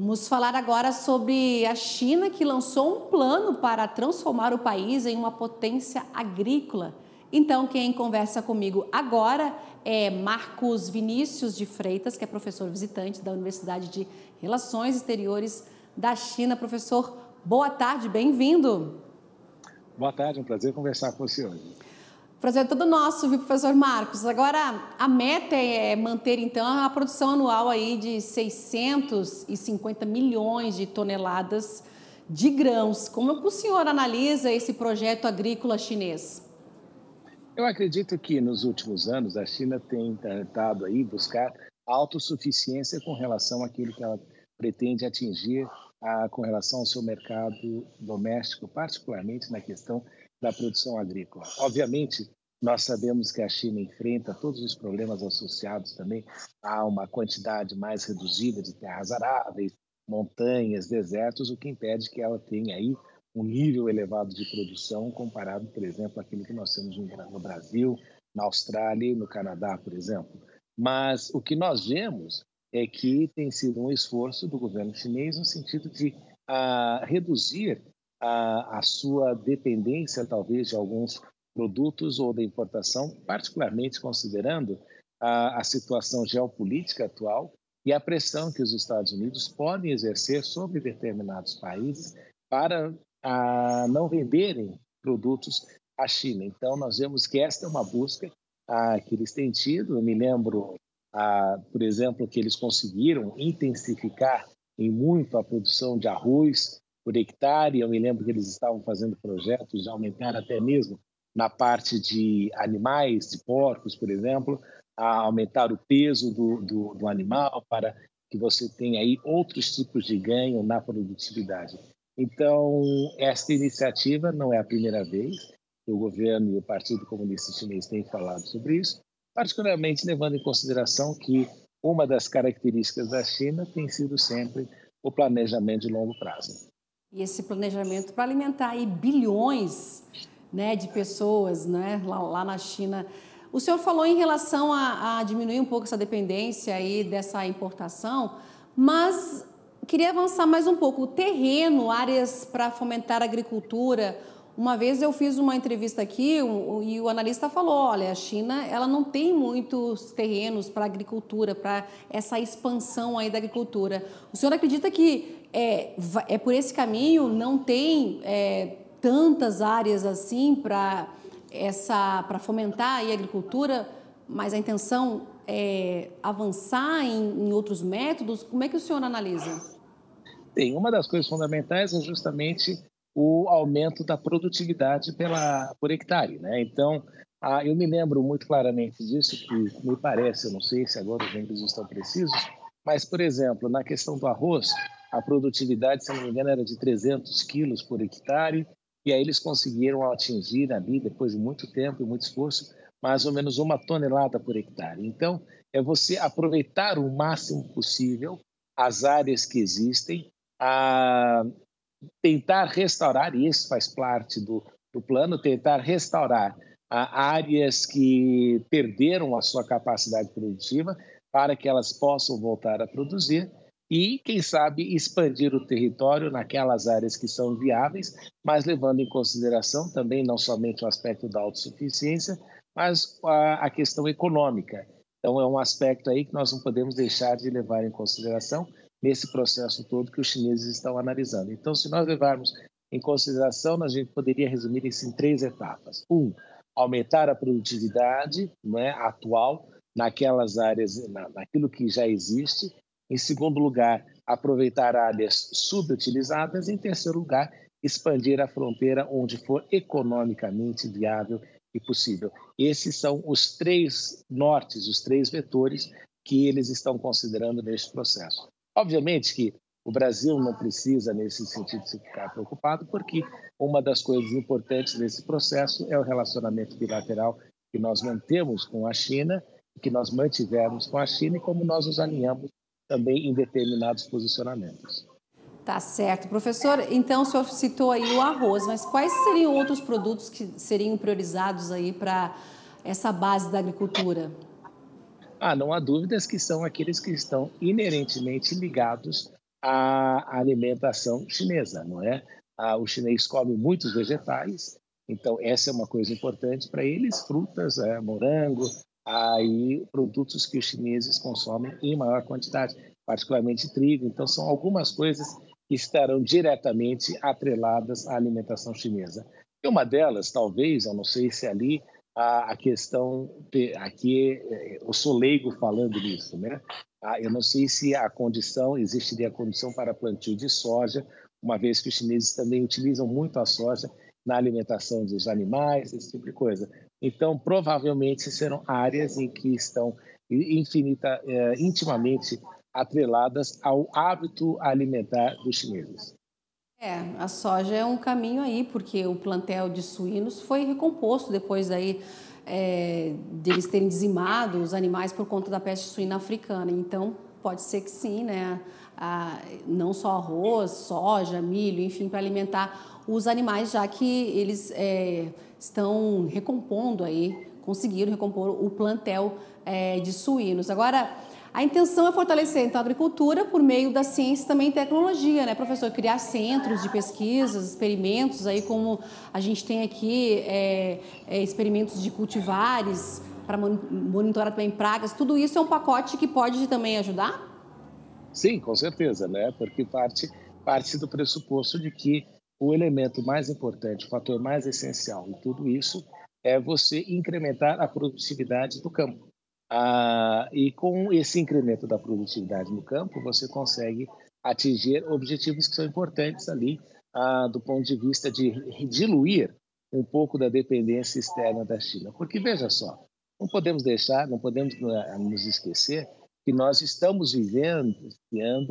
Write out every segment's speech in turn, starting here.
Vamos falar agora sobre a China que lançou um plano para transformar o país em uma potência agrícola. Então, quem conversa comigo agora é Marcos Vinícius de Freitas, que é professor visitante da Universidade de Relações Exteriores da China. Professor, boa tarde, bem-vindo. Boa tarde, é um prazer conversar com você hoje. É todo nosso, viu, professor Marcos? Agora, a meta é manter, então, a produção anual aí de 650 milhões de toneladas de grãos. Como o senhor analisa esse projeto agrícola chinês? Eu acredito que nos últimos anos a China tem tentado aí buscar autossuficiência com relação àquilo que ela pretende atingir a, com relação ao seu mercado doméstico, particularmente na questão da produção agrícola. Obviamente, nós sabemos que a China enfrenta todos os problemas associados também a uma quantidade mais reduzida de terras aráveis, montanhas, desertos, o que impede que ela tenha aí um nível elevado de produção comparado, por exemplo, àquilo que nós temos no Brasil, na Austrália e no Canadá, por exemplo. Mas o que nós vemos é que tem sido um esforço do governo chinês no sentido de uh, reduzir a, a sua dependência, talvez, de alguns produtos ou da importação, particularmente considerando a, a situação geopolítica atual e a pressão que os Estados Unidos podem exercer sobre determinados países para a, não venderem produtos à China. Então, nós vemos que esta é uma busca a, que eles têm tido. Eu me lembro, a, por exemplo, que eles conseguiram intensificar em muito a produção de arroz por hectare. Eu me lembro que eles estavam fazendo projetos de aumentar até mesmo na parte de animais, de porcos, por exemplo, a aumentar o peso do, do, do animal para que você tenha aí outros tipos de ganho na produtividade. Então, esta iniciativa não é a primeira vez que o governo e o Partido Comunista Chinês têm falado sobre isso, particularmente levando em consideração que uma das características da China tem sido sempre o planejamento de longo prazo. E esse planejamento para alimentar aí bilhões né, de pessoas né, lá, lá na China. O senhor falou em relação a, a, diminuir um pouco essa dependência aí dessa importação, mas queria avançar mais um pouco. O terreno, áreas para fomentar a agricultura. Uma vez eu fiz uma entrevista aqui um, e o analista falou, olha, a China ela não tem muitos terrenos para agricultura, para essa expansão aí da agricultura. O senhor acredita que é, é por esse caminho, não tem é, tantas áreas assim para essa para fomentar a agricultura, mas a intenção é avançar em, em outros métodos. Como é que o senhor analisa? Bem, uma das coisas fundamentais é justamente o aumento da produtividade pela, por hectare. Né? Então, ah, eu me lembro muito claramente disso, que me parece, eu não sei se agora os números estão precisos, mas, por exemplo, na questão do arroz, a produtividade, se não me engano, era de 300 quilos por hectare, e aí eles conseguiram atingir ali, depois de muito tempo e muito esforço, mais ou menos uma tonelada por hectare. Então, é você aproveitar o máximo possível as áreas que existem, a tentar restaurar, e isso faz parte do, do plano, tentar restaurar áreas que perderam a sua capacidade produtiva para que elas possam voltar a produzir e, quem sabe, expandir o território naquelas áreas que são viáveis, mas levando em consideração também não somente o aspecto da autossuficiência, mas a, a questão econômica. Então, é um aspecto aí que nós não podemos deixar de levar em consideração nesse processo todo que os chineses estão analisando. Então, se nós levarmos em consideração, a gente poderia resumir isso em três etapas. Um, aumentar a produtividade é, atual naquelas áreas, na, naquilo que já existe, em segundo lugar, aproveitar áreas subutilizadas. Em terceiro lugar, expandir a fronteira onde for economicamente viável e possível. Esses são os três nortes, os três vetores que eles estão considerando neste processo. Obviamente que o Brasil não precisa, nesse sentido, se ficar preocupado, porque uma das coisas importantes desse processo é o relacionamento bilateral que nós mantemos com a China, que nós mantivemos com a China e como nós nos alinhamos também em determinados posicionamentos. Tá certo. Professor, então o senhor citou aí o arroz, mas quais seriam outros produtos que seriam priorizados aí para essa base da agricultura? Ah, não há dúvidas que são aqueles que estão inerentemente ligados a alimentação chinesa, não é? Ah, o chinês come muitos vegetais, então essa é uma coisa importante para eles, frutas, é, morango, aí produtos que os chineses consomem em maior quantidade, particularmente trigo. Então são algumas coisas que estarão diretamente atreladas à alimentação chinesa. E uma delas, talvez, eu não sei se ali a, a questão aqui é, eu sou leigo falando nisso, né? Ah, eu não sei se a condição existiria condição para plantio de soja, uma vez que os chineses também utilizam muito a soja na alimentação dos animais, esse tipo de coisa. Então, provavelmente serão áreas em que estão infinita, é, intimamente atreladas ao hábito alimentar dos chineses. É, a soja é um caminho aí, porque o plantel de suínos foi recomposto depois aí é, deles terem dizimado os animais por conta da peste suína africana. Então, pode ser que sim, né? Ah, não só arroz, soja, milho, enfim, para alimentar os animais, já que eles é, estão recompondo aí, conseguiram recompor o plantel é, de suínos. Agora, a intenção é fortalecer então, a agricultura por meio da ciência e também tecnologia, né, professor? Criar centros de pesquisas, experimentos, aí como a gente tem aqui é, é, experimentos de cultivares para monitorar também pragas. Tudo isso é um pacote que pode também ajudar? Sim, com certeza, né? Porque parte parte do pressuposto de que o elemento mais importante, o fator mais essencial em tudo isso é você incrementar a produtividade do campo. Ah, e com esse incremento da produtividade no campo, você consegue atingir objetivos que são importantes ali ah, do ponto de vista de diluir um pouco da dependência externa da China. Porque veja só, não podemos deixar, não podemos ah, nos esquecer que nós estamos vivendo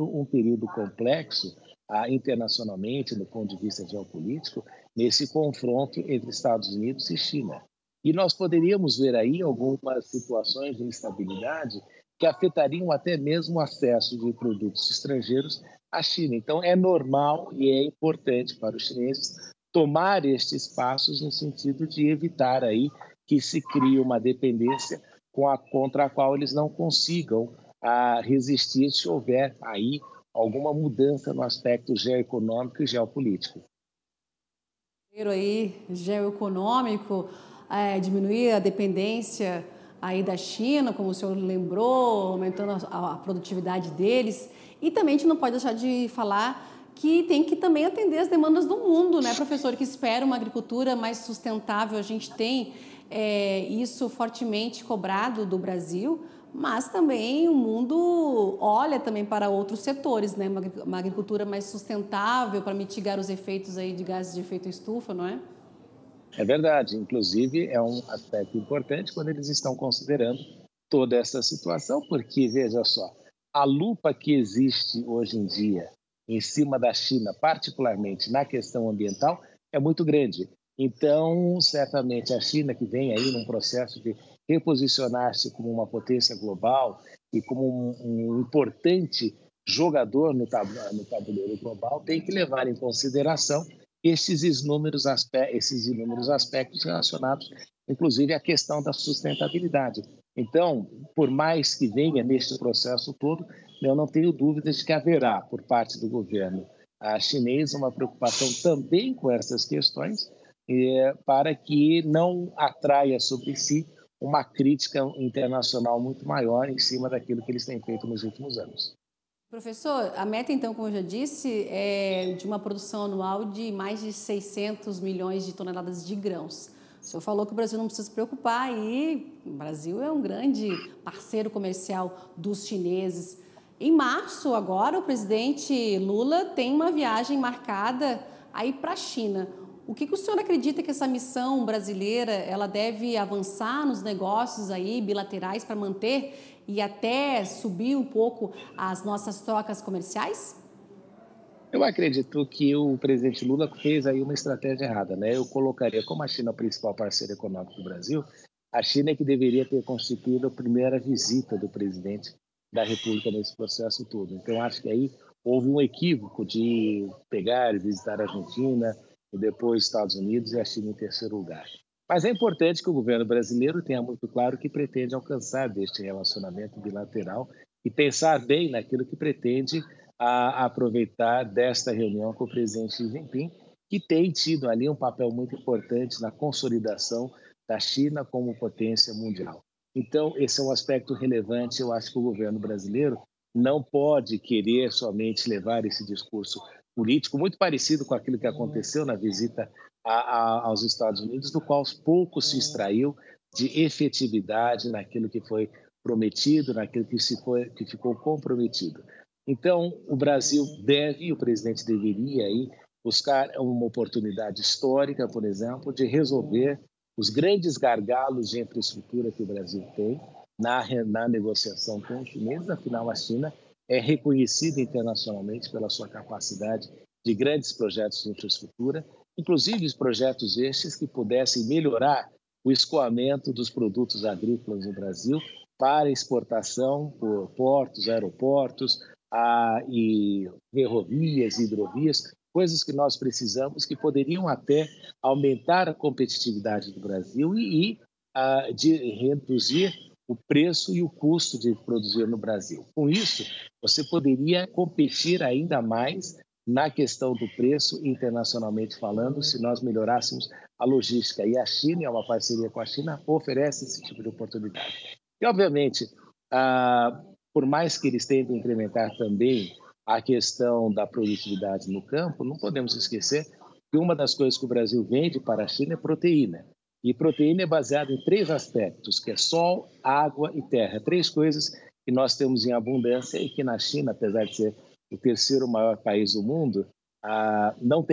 um período complexo ah, internacionalmente, do ponto de vista geopolítico, nesse confronto entre Estados Unidos e China. E nós poderíamos ver aí algumas situações de instabilidade que afetariam até mesmo o acesso de produtos estrangeiros à China. Então, é normal e é importante para os chineses tomar estes passos no sentido de evitar aí que se crie uma dependência com a, contra a qual eles não consigam a, resistir se houver aí alguma mudança no aspecto geoeconômico e geopolítico. Aí, geoeconômico, é, diminuir a dependência aí da China, como o senhor lembrou, aumentando a, a produtividade deles. E também a gente não pode deixar de falar que tem que também atender as demandas do mundo, né, professor, que espera uma agricultura mais sustentável. A gente tem é, isso fortemente cobrado do Brasil, mas também o mundo olha também para outros setores, né, uma agricultura mais sustentável para mitigar os efeitos aí de gases de efeito estufa, não é? É verdade. Inclusive, é um aspecto importante quando eles estão considerando toda essa situação, porque, veja só, a lupa que existe hoje em dia em cima da China, particularmente na questão ambiental, é muito grande. Então, certamente, a China, que vem aí num processo de reposicionar-se como uma potência global e como um, importante jogador no tabuleiro global, tem que levar em consideração esses inúmeros, aspectos, esses inúmeros aspectos relacionados, inclusive, à questão da sustentabilidade. Então, por mais que venha neste processo todo, eu não tenho dúvidas de que haverá, por parte do governo chinês, uma preocupação também com essas questões, para que não atraia sobre si uma crítica internacional muito maior em cima daquilo que eles têm feito nos últimos anos. Professor, a meta, então, como eu já disse, é de uma produção anual de mais de 600 milhões de toneladas de grãos. O senhor falou que o Brasil não precisa se preocupar e o Brasil é um grande parceiro comercial dos chineses. Em março, agora, o presidente Lula tem uma viagem marcada aí para a China. O que, que, o senhor acredita que essa missão brasileira ela deve avançar nos negócios aí bilaterais para manter e até subir um pouco as nossas trocas comerciais? Eu acredito que o presidente Lula fez aí uma estratégia errada, né? Eu colocaria como a China o principal parceiro econômico do Brasil, a China é que deveria ter constituído a primeira visita do presidente da República nesse processo todo. Então acho que aí houve um equívoco de pegar e visitar a Argentina e depois Estados Unidos e a China em terceiro lugar. Mas é importante que o governo brasileiro tenha muito claro que pretende alcançar deste relacionamento bilateral e pensar bem naquilo que pretende a aproveitar desta reunião com o presidente Xi Jinping, que tem tido ali um papel muito importante na consolidação da China como potência mundial. Então, esse é um aspecto relevante. Eu acho que o governo brasileiro não pode querer somente levar esse discurso político, muito parecido com aquilo que aconteceu na visita a, a, aos Estados Unidos, do qual pouco se extraiu de efetividade naquilo que foi prometido, naquilo que, se foi, que ficou comprometido. Então, o Brasil deve, o presidente deveria aí buscar uma oportunidade histórica, por exemplo, de resolver os grandes gargalos de infraestrutura que o Brasil tem na, na negociação com os chineses. Afinal, a China é reconhecida internacionalmente pela sua capacidade de grandes projetos de infraestrutura, inclusive projetos estes que pudessem melhorar o escoamento dos produtos agrícolas no Brasil para exportação por portos, aeroportos a, e ferrovias, hidrovias, coisas que nós precisamos que poderiam até aumentar a competitividade do Brasil e, e a, de reduzir o preço e o custo de produzir no Brasil. Com isso, você poderia competir ainda mais na questão do preço, internacionalmente falando, se nós melhorássemos a logística. E a China, é uma parceria com a China, oferece esse tipo de oportunidade. E, obviamente, ah, por mais que eles tentem incrementar também a questão da produtividade no campo, não podemos esquecer que uma das coisas que o Brasil vende para a China é proteína. E proteína é baseada em três aspectos, que é sol, água e terra. Três coisas que nós temos em abundância e que na China, apesar de ser o terceiro maior país do mundo, ah, não tem